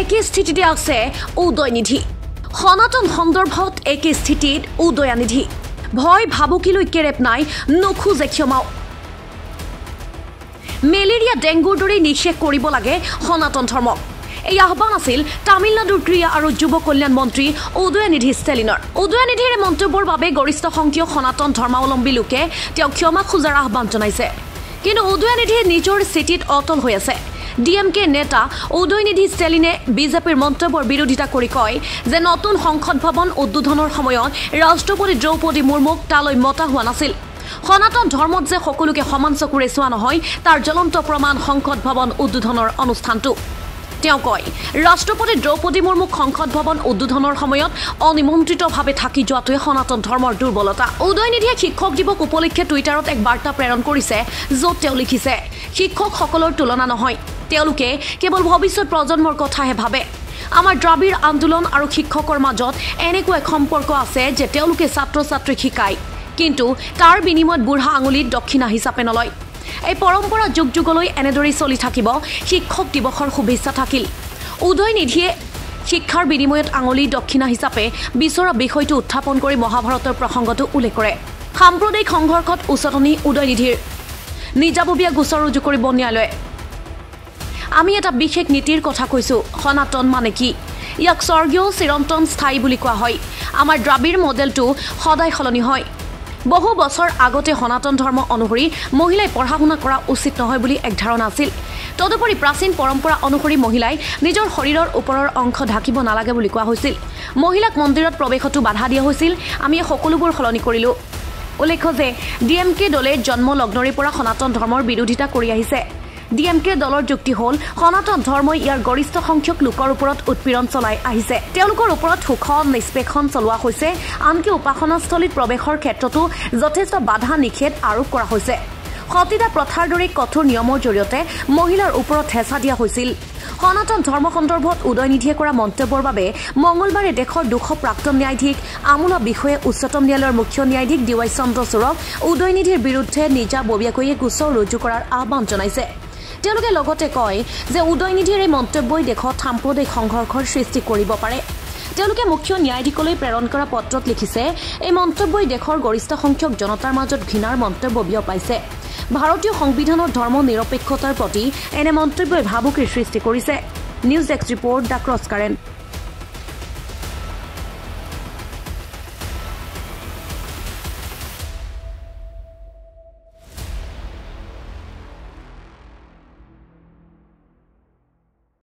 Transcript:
একেই স্থিতিতে আছে উদয়নিধি। সনাতন সন্দৰ্ভত একেই স্থিতিত উদয়ানিধি। ভয় ভাবুকিলৈ কেৰেপ নাই নোখোজে ক্ষমাও মেলেৰিয়া ডেংগুৰ দৰেই নিষেধ কৰিব লাগে সনাতন ধৰ্মক। এই আহ্বান আছিল তামিলনাডুৰ ক্ৰীড়া আৰু যুৱ কল্যাণ মন্ত্ৰী উদয়নিধি ষ্টেলিনৰ। উদয়নিধিৰ মন্তব্যৰ বাবে গৰিষ্ঠ সংখ্যক সনাতন ধৰ্মাৱলম্বী লোকে তেওঁক ক্ষমা খোজাৰ আহ্বান জনাইছে। কিন্তু উদয়নিধিয়ে নিজৰ স্থিতিত অটল হৈ আছে। ডি এম কে নেতা উদয়নিধি ষ্টেলিনে বিজেপিৰ মন্তব্যৰ বিৰোধিতা কৰি কয় যে নতুন সংসদ ভৱন উদ্বোধনৰ সময়ত ৰাষ্ট্ৰপতি দ্ৰৌপদী মুৰ্মুক তালৈ মতা হোৱা নাছিল। সনাতন ধৰ্মত যে সকলোকে সমান চকুৰে চোৱা নহয় তাৰ জ্বলন্ত প্ৰমাণ সংসদ ভৱন উদ্বোধনৰ অনুষ্ঠানটো। তেওঁ কয় ৰাষ্ট্ৰপতি দ্ৰৌপদী মুৰ্মুক সংসদ ভৱন উদ্বোধনৰ সময়ত অনিমন্ত্ৰিতভাৱে থাকি যোৱাটোৱে সনাতন ধৰ্মৰ দুৰ্বলতা। উদয়নিধিয়ে শিক্ষক দিৱস উপলক্ষে টুইটাৰত এক বাৰ্তা প্ৰেৰণ কৰিছে য'ত তেওঁ লিখিছে শিক্ষকসকলৰ তুলনা নহয়। তেওঁলোকে কেৱল ভৱিষ্যত প্ৰজন্মৰ কথাহে ভাবে। আমাৰ দ্ৰাবিড় আন্দোলন আৰু শিক্ষকৰ মাজত এনেকুৱা এক সম্পৰ্ক আছে যে তেওঁলোকে ছাত্ৰ ছাত্ৰীক শিকায় কিন্তু তাৰ বিনিময়ত বুঢ়া আঙুলিত দক্ষিণা হিচাপে নলয়। এই পৰম্পৰা যুগ যুগলৈ এনেদৰেই চলি থাকিব শিক্ষক দিৱসৰ শুভেচ্ছা থাকিল। উদয়নিধিয়ে শিক্ষাৰ বিনিময়ত আঙুলি দক্ষিণা হিচাপে বিচৰা বিষয়টো উত্থাপন কৰি মহাভাৰতৰ প্ৰসংগটো উল্লেখ কৰে। সাম্প্ৰদায়িক সংঘৰ্ষত উচতনি উদয়নিধিৰ নিজাববীয়া গোচৰ ৰুজু কৰিব ন্যায়ালয়ে। আমি এটা বিশেষ নীতিৰ কথা কৈছোঁ সনাতন মানে কি? ইয়াক স্বৰ্গীয় চিৰন্তন স্থায়ী বুলি কোৱা হয়। আমাৰ দ্ৰাবিড় মডেলটো সদায় সলনি হয়। বহু বছৰ আগতে সনাতন ধৰ্ম অনুসৰি মহিলাই পঢ়া শুনা কৰা উচিত নহয় বুলি এক ধাৰণা আছিল। তদুপৰি প্ৰাচীন পৰম্পৰা অনুসৰি মহিলাই নিজৰ শৰীৰৰ ওপৰৰ অংশ ঢাকিব নালাগে বুলি কোৱা হৈছিল। মহিলাক মন্দিৰত প্ৰৱেশতো বাধা দিয়া হৈছিল আমি সকলোবোৰ সলনি কৰিলোঁ। উল্লেখ্য যে ডি এম কে দলে জন্ম লগ্নৰে পৰা সনাতন ধৰ্মৰ বিৰোধিতা কৰি আহিছে। ডি এম কে দলৰ যুক্তি হ'ল সনাতন ধৰ্মই ইয়াৰ গৰিষ্ঠ সংখ্যক লোকৰ ওপৰত উৎপীড়ন চলাই আহিছে। তেওঁলোকৰ ওপৰত শোষণ নিষ্পেষণ চলোৱা হৈছে। আনকি উপাসনাস্থলীত প্ৰৱেশৰ ক্ষেত্ৰতো যথেষ্ট বাধা নিষেধ আৰোপ কৰা হৈছে। সতীদা প্ৰথাৰ দৰে কঠোৰ নিয়মৰ জৰিয়তে মহিলাৰ ওপৰত হেঁচা দিয়া হৈছিল। সনাতন ধৰ্ম সন্দৰ্ভত উদয়নিধিয়ে কৰা মন্তব্যৰ বাবে মঙলবাৰে দেশৰ দুশ প্ৰাক্তন ন্যায়াধীশ আমোলা বিষয়ে উচ্চতম ন্যায়ালয়ৰ মুখ্য ন্যায়াধীশ ডি ৱাই চন্দ্ৰচূড়ক উদয়নিধিৰ বিৰুদ্ধে নিজাববীয়াকৈয়ে গোচৰ ৰুজু কৰাৰ আহ্বান জনাইছে। তেওঁলোকে লগতে কয় যে উদয়নিধিৰ এই মন্তব্যই দেশত সাম্প্ৰদায়িক সংঘৰ্ষৰ সৃষ্টি কৰিব পাৰে। তেওঁলোকে মুখ্য ন্যায়াধীশলৈ প্ৰেৰণ কৰা পত্ৰত লিখিছে এই মন্তব্যই দেশৰ গৰিষ্ঠ সংখ্যক জনতাৰ মাজত ঘৃণাৰ মন্তব্য বিয়পাইছে। ভাৰতীয় সংবিধানৰ ধৰ্ম নিৰপেক্ষতাৰ প্ৰতি এনে মন্তব্যই ভাবুকিৰ সৃষ্টি কৰিছে। News desk report the cross current